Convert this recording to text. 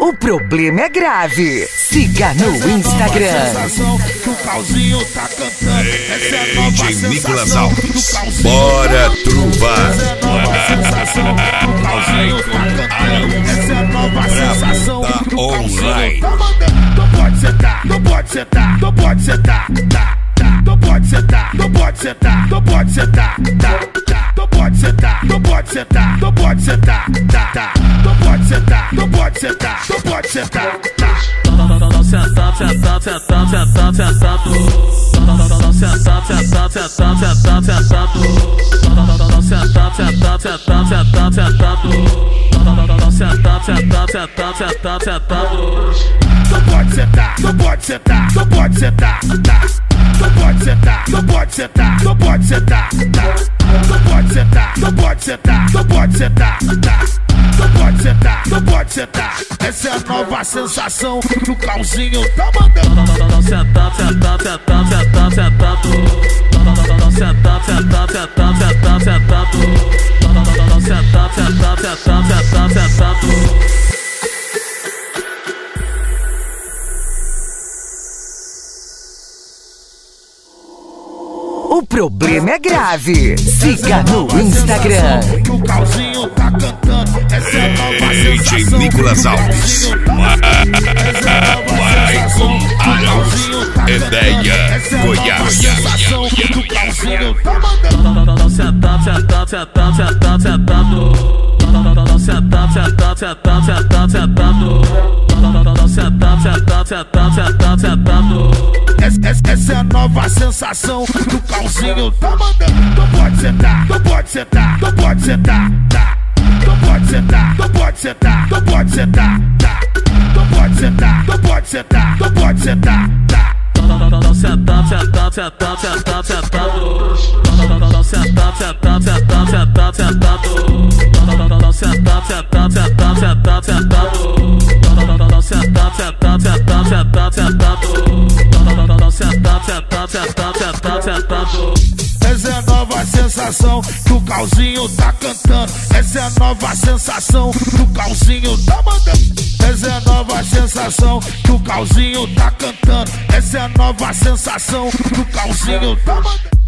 O problema é grave. Siga no Instagram. Que o Calzinho tá cantando. Essa é a nova DJ Nicolas Alves. Bora truvar. Essa é a nova sensação que o Calzinho tá cantando. Essa é a nova sensação tá que o Calzinho online. tá. Não pode sentar, não pode sentar, não pode sentar. Sentar, não pode sentar, não pode sentar. Tá, tá. Não pode sentar, não pode sentar, não pode sentar. Tá, tá. Não pode sentar, não pode sentar, não pode sentar. Tá. Sentado, sentado, sentado, sentado, sentado. Sentado, sentado, sentado, sentado, sentado. Sentado, sentado, sentado, sentado, sentado. Sentado, sentado, sentado, sentado, sentado. Não pode sentar, não pode sentar, não pode sentar, tá. Não pode sentar, não pode sentar, não pode sentar. Não pode sentar, não pode sentar, não pode sentar. Não pode sentar, não pode sentar. Essa é a nova sensação que o Calzinho tá mandando. O problema é grave. Siga no Instagram. O Calzinho tá cantando. Essa é a nova DJ sensação Nicolas que o Alves. Calzinho mandando. Essa a nova Vai sensação com que o Calzinho tá cantando. Ideia, Goiás. Sentado, sentado, sentado, sentado, sentado. Sentado, sentado, sentado, sentado, sentado. Sentado, sentado, sentado, sentado, sentado. Essa, é a nova sensação que o Calzinho tá mandando. Não pode sentar, não pode sentar, não pode sentar, tá. Não pode sentar, não pode sentar, não pode sentar, tá. Não pode sentar, não pode sentar, não pode sentar, tá. Sentado, sentado, sentado, sentado, sentado. Sentado, sentado, sentado, sentado, sentado. Sentado, sentado, sentado, sentado, sentado, sentado. Sentado, sentado, sentado, sentado, sentado. Sentado, sentado, sentado, sentado. Essa é a nova sensação que o Calzinho tá cantando. Essa é a nova sensação que o Calzinho tá mandando. Essa é a nova sensação que o Calzinho tá cantando. Essa é a nova sensação que o Calzinho tá mandando.